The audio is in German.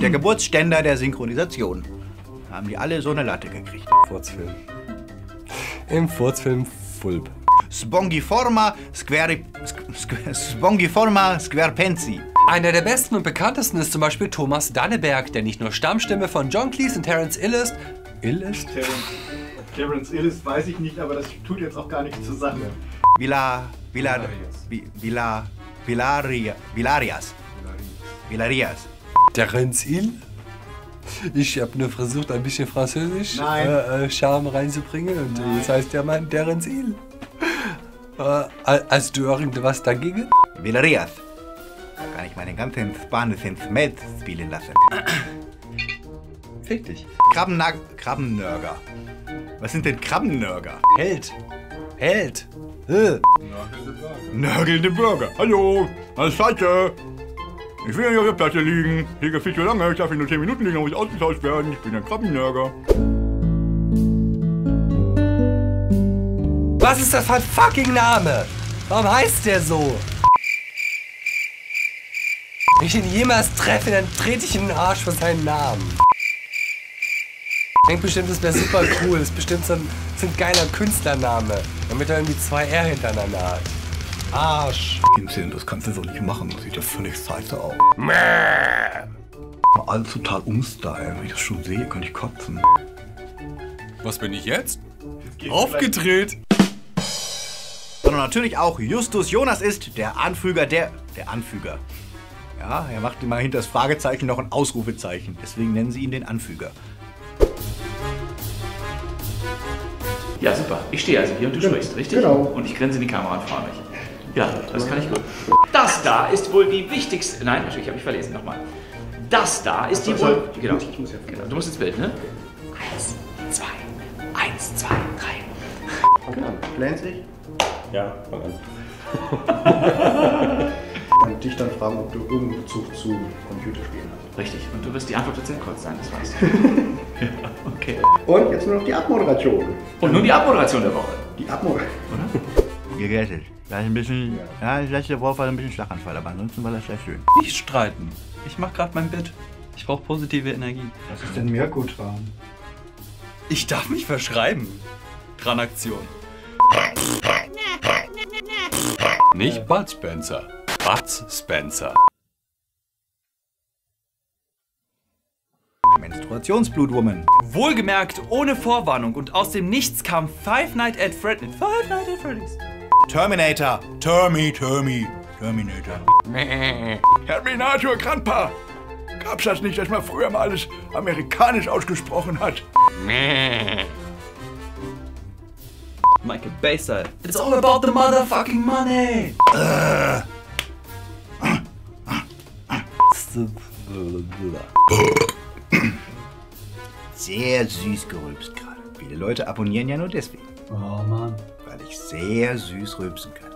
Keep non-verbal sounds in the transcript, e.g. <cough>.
Der Geburtsständer der Synchronisation. Haben die alle so eine Latte gekriegt. Furzfilm. Im Furzfilm Fulp. Spongiforma square, squ- Spongiforma squarpensi. Einer der besten und bekanntesten ist zum Beispiel Thomas Danneberg, der nicht nur Stammstimme von John Cleese und Terence Hill ist. Hill ist? Terence Illis weiß ich nicht, aber das tut jetzt auch gar nichts zur Sache. Villa, Villa, Vi- Villa, Villaria, Villarias. Villarias. Terence Hill? Ich habe nur versucht, ein bisschen Französisch Nein. äh, äh, Charme reinzubringen und äh, jetzt heißt der Mann Terence Hill. Äh, als du irgendwas dagegen? Villarias. Kann ich meinen ganzen Spanisch ins Med spielen lassen. Fick dich. Krabbennag Krabbennörger. Was sind denn Krabbennörger? Held. Held. Äh. Nörgelnde Bürger. Hallo, was ist falsche? Ich will nicht auf der Platte liegen. Hier geht viel zu lange. Ich darf hier nur 10 Minuten liegen, dann muss ich ausgetauscht werden. Ich bin ein Krabbennörger. Was ist das für ein fucking Name? Warum heißt der so? Wenn ich ihn jemals treffe, dann trete ich in den Arsch für seinen Namen. Denkt bestimmt, das wäre super cool. Das ist bestimmt so ein, so ein geiler Künstlername. Damit er irgendwie zwei R hintereinander hat. Arsch. Das kannst du doch nicht machen. Das sieht ja völlig scheiße aus. Alles total umstyle. Wenn ich das schon sehe, könnte ich kotzen. Was bin ich jetzt? Aufgedreht. Sondern natürlich auch Justus Jonas ist der Anfüger der. Der Anfüger. Ja, er macht immer hinter das Fragezeichen noch ein Ausrufezeichen. Deswegen nennen sie ihn den Anfüger. Ja, super. Ich stehe also hier und du sprichst, richtig? genau. Und ich grinse in die Kamera und freue mich. Ja, das kann ich gut. Das da ist wohl die wichtigste. Nein, ich habe mich verlesen. Nochmal. Das da ist die wohl. Genau. genau. Du musst ins Bild, ne? Eins, zwei, eins, zwei, drei. Genau. Plänt sich? Ja, fang <laughs> an. Und dich dann fragen, ob du irgendeinen Bezug zu Computerspielen hast. Richtig. Und du wirst die Antwort jetzt sehr kurz sein, das weißt du. <laughs> ja, okay. Und jetzt nur noch die Abmoderation. Und nun die Abmoderation der Woche. Die Abmoderation. <laughs> Gerettet. Ist ein bisschen. Ja, das letzte Wort war ein bisschen Schlaganfall, aber ansonsten war das sehr schön. Nicht streiten. Ich mach gerade mein Bett. Ich brauche positive Energie. Was ist denn Mirko-Tran? Ich darf mich verschreiben. Tranaktion. Nicht Bud Spencer. Bud Spencer. Menstruationsblutwoman. Wohlgemerkt, ohne Vorwarnung und aus dem Nichts kam Five Night at Freddy's. Five Night at Freddy's. Terminator. Termi, Termi. Terminator. Terminator Grandpa! Gab's das nicht, dass man früher mal alles amerikanisch ausgesprochen hat? Michael Bay style. It's all about the motherfucking money. Sehr süß gerülpst gerade. Viele Leute abonnieren ja nur deswegen. Oh Mann. Sehr süß rülpsen kann.